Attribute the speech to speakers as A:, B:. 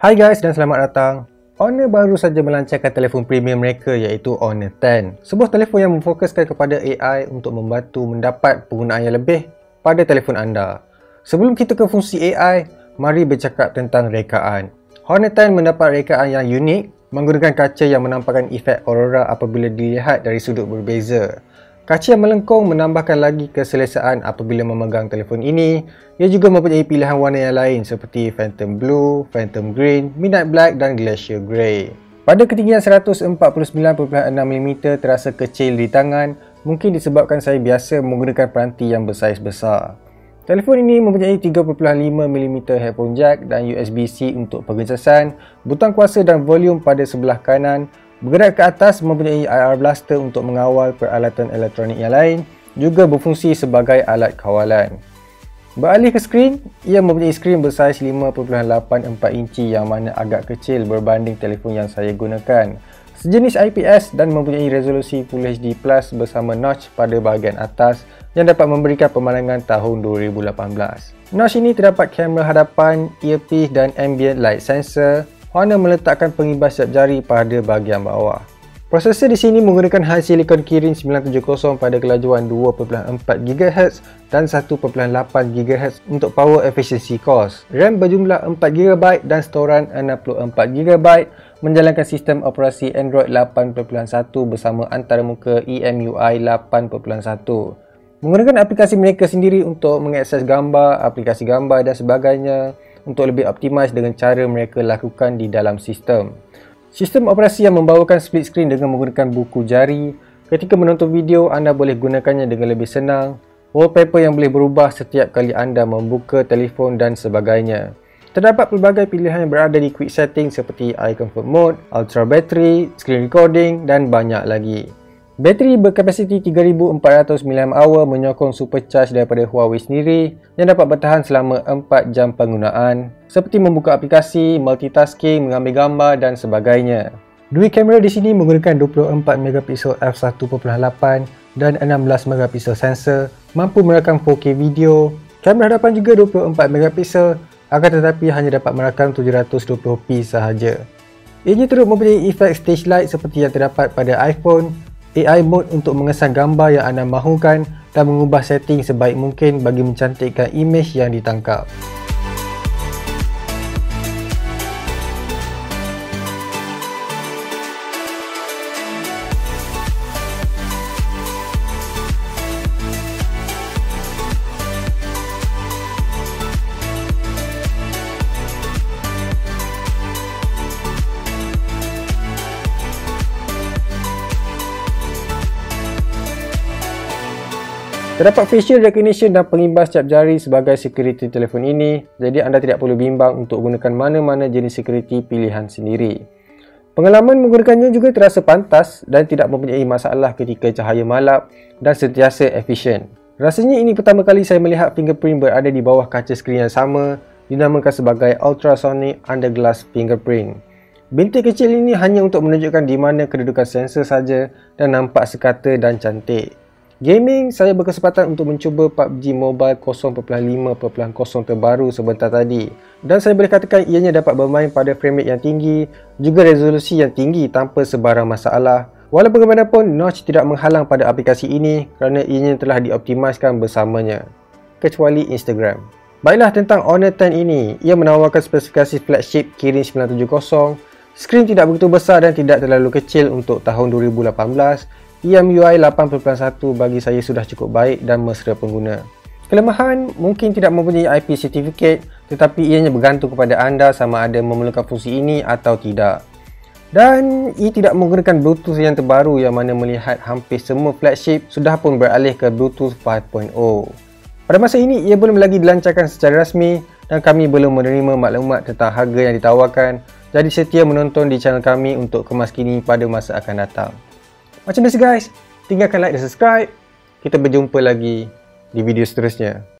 A: Hai guys dan selamat datang. Honor baru saja melancarkan telefon premium mereka iaitu Honor 10. Sebuah telefon yang memfokuskan kepada AI untuk membantu mendapat penggunaan yang lebih pada telefon anda. Sebelum kita ke fungsi AI, mari bercakap tentang rekaan. Honor 10 mendapat rekaan yang unik menggunakan kaca yang menampakkan efek aurora apabila dilihat dari sudut berbeza. Kaca yang melengkung menambahkan lagi keselesaan apabila memegang telefon ini. Ia juga mempunyai pilihan warna yang lain seperti Phantom Blue, Phantom Green, Midnight Black dan Glacier Grey. Pada ketinggian 149.6mm terasa kecil di tangan mungkin disebabkan saya biasa menggunakan peranti yang bersaiz besar. Telefon ini mempunyai 3.5mm headphone jack dan USB-C untuk pengecasan, butang kuasa dan volume pada sebelah kanan Bergerak ke atas mempunyai IR blaster untuk mengawal peralatan elektronik yang lain juga berfungsi sebagai alat kawalan. Beralih ke skrin, ia mempunyai skrin bersaiz 5.84 inci yang mana agak kecil berbanding telefon yang saya gunakan. Sejenis IPS dan mempunyai resolusi Full HD Plus bersama notch pada bahagian atas yang dapat memberikan pemandangan tahun 2018. Notch ini terdapat kamera hadapan, earpiece dan ambient light sensor Honor meletakkan pengibas siap jari pada bahagian bawah. Prosesor di sini menggunakan high silicon Kirin 970 pada kelajuan 2.4 GHz dan 1.8 GHz untuk power efficiency cost. RAM berjumlah 4 GB dan storan 64 GB menjalankan sistem operasi Android 8.1 bersama antaramuka EMUI 8.1. Menggunakan aplikasi mereka sendiri untuk mengakses gambar, aplikasi gambar dan sebagainya untuk lebih optimis dengan cara mereka lakukan di dalam sistem. Sistem operasi yang membawakan split screen dengan menggunakan buku jari. Ketika menonton video, anda boleh gunakannya dengan lebih senang. Wallpaper yang boleh berubah setiap kali anda membuka telefon dan sebagainya. Terdapat pelbagai pilihan yang berada di quick setting seperti eye comfort mode, ultra battery, screen recording dan banyak lagi. Bateri berkapasiti 3400 mAh menyokong supercharge daripada Huawei sendiri yang dapat bertahan selama 4 jam penggunaan seperti membuka aplikasi, multitasking, mengambil gambar dan sebagainya. Dua kamera di sini menggunakan 24MP f1.8 dan 16MP sensor mampu merakam 4K video. Kamera hadapan juga 24MP akan tetapi hanya dapat merakam 720p sahaja. Ianya turut mempunyai efek stage light seperti yang terdapat pada iPhone AI mode untuk mengesan gambar yang anda mahukan dan mengubah setting sebaik mungkin bagi mencantikkan imej yang ditangkap. Terdapat facial recognition dan pengimbas cap jari sebagai security telefon ini, jadi anda tidak perlu bimbang untuk gunakan mana-mana jenis security pilihan sendiri. Pengalaman menggunakannya juga terasa pantas dan tidak mempunyai masalah ketika cahaya malap dan sentiasa efisien. Rasanya ini pertama kali saya melihat fingerprint berada di bawah kaca skrin yang sama dinamakan sebagai ultrasonic under glass fingerprint. Bintik kecil ini hanya untuk menunjukkan di mana kedudukan sensor saja dan nampak sekata dan cantik. Gaming, saya berkesempatan untuk mencuba PUBG Mobile 0.5.0 terbaru sebentar tadi. Dan saya boleh katakan ianya dapat bermain pada frame rate yang tinggi juga resolusi yang tinggi tanpa sebarang masalah. Walaupun bagaimanapun notch tidak menghalang pada aplikasi ini kerana ianya telah dioptimiskan bersamanya kecuali Instagram. Baiklah tentang Honor 10 ini, ia menawarkan spesifikasi flagship Kirin 970 Skrin tidak begitu besar dan tidak terlalu kecil untuk tahun 2018 EMUI 8.1 bagi saya sudah cukup baik dan mesra pengguna. Kelemahan mungkin tidak mempunyai IP certificate tetapi ianya bergantung kepada anda sama ada memerlukan fungsi ini atau tidak. Dan ia tidak menggunakan Bluetooth yang terbaru yang mana melihat hampir semua flagship sudah pun beralih ke Bluetooth 5.0. Pada masa ini ia belum lagi dilancarkan secara rasmi dan kami belum menerima maklumat tentang harga yang ditawarkan jadi setia menonton di channel kami untuk kemas kini pada masa akan datang. Macam biasa guys, tinggalkan like dan subscribe. Kita berjumpa lagi di video seterusnya.